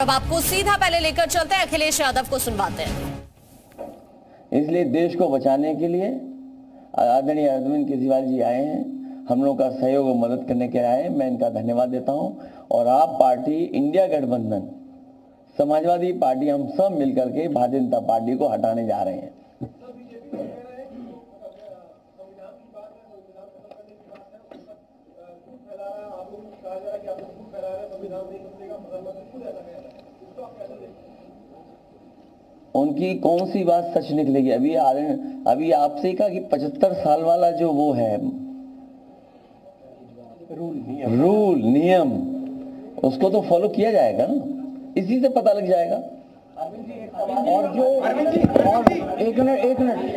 अब आपको सीधा पहले लेकर चलते हैं। अखिलेश यादव को सुनवाते हैं। इसलिए देश को बचाने के लिए आदरणीय अरविंद केजरीवाल जी आए हैं। हम लोग का सहयोग और मदद करने के आए हैं। मैं इनका धन्यवाद देता हूँ। और आप पार्टी इंडिया गठबंधन समाजवादी पार्टी हम सब मिलकर के भारतीय जनता पार्टी को हटाने जा रहे हैं। उनकी कौन सी बात सच निकलेगी? अभी आ- अभी आपसे कहा कि पचहत्तर साल वाला जो वो है। रूल नियम। उसको तो फॉलो किया जाएगा ना? इसी से पता लग जाएगा। और जो और एक मिनट एक मिनट।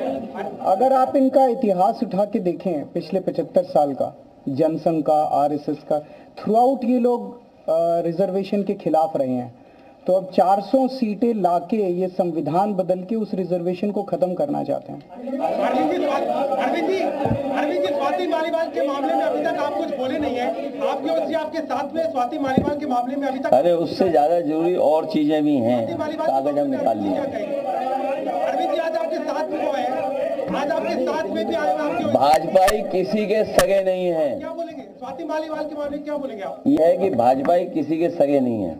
अगर आप इनका इतिहास उठा के देखें पिछले 75 साल का जनसंघ का आरएसएस का थ्रू आउट ये लोग रिजर्वेशन के खिलाफ रहे हैं। तो अब 400 सीटें लाके ये संविधान बदल के उस रिजर्वेशन को खत्म करना चाहते हैं। अरविंद जी अरविंद जी अरविंद जी स्वाति मालीवाल के मामले में अभी तक आप कुछ बोले नहीं है। आपकी से आपके साथ में स्वाति मालीवाल के मामले में अभी तक अरे उससे ज़्यादा ज़रूरी और चीज़ें भी हैं। स्वाति मालीवाल के कागज़ हम निकाल लिए। अरविंद जी आज आपके साथ में वो है। आज आपके साथ में भी आए हैं भाजपाई किसी के सगे नहीं है। स्वाति मालीवाल के मामले में क्या बोलेंगे आप? यह है कि भाजपाई किसी के सगे नहीं है।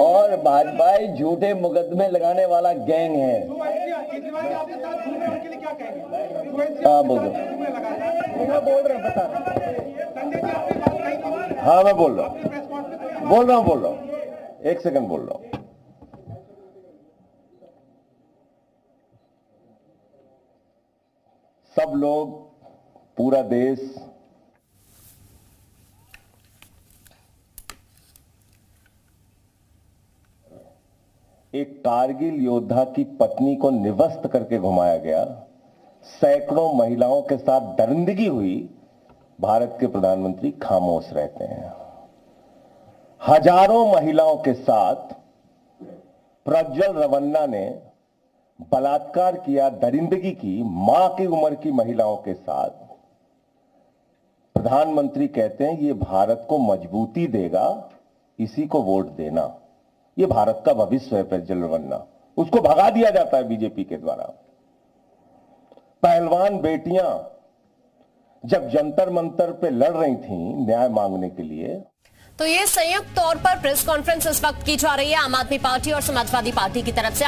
और तो भाजपाई झूठे मुकदमे लगाने वाला गैंग है। हैं, हाँ, बोलो। है। बोल रहे हैं बता मैं बोल रहा हूँ। बोल रहा हूँ बोल रहा हूँ। एक सेकंड बोल रहा हूँ। सब लोग पूरा देश एक कारगिल योद्धा की पत्नी को निवस्त करके घुमाया गया। सैकड़ों महिलाओं के साथ दरिंदगी हुई। भारत के प्रधानमंत्री खामोश रहते हैं। हज़ारों महिलाओं के साथ प्रज्वल रवन्ना ने बलात्कार किया, दरिंदगी की, माँ की उम्र की महिलाओं के साथ। प्रधानमंत्री कहते हैं, ये भारत को मजबूती देगा, इसी को वोट देना। ये भारत का भविष्य है, प्रज्वल बनना उसको भगा दिया जाता है बीजेपी के द्वारा। पहलवान बेटियाँ जब जंतर मंतर पे लड़ रही थीं, न्याय मांगने के लिए। तो ये संयुक्त तौर पर प्रेस कॉन्फ्रेंस इस वक्त की जा रही है, आम आदमी पार्टी और समाजवादी पार्टी की तरफ़ से।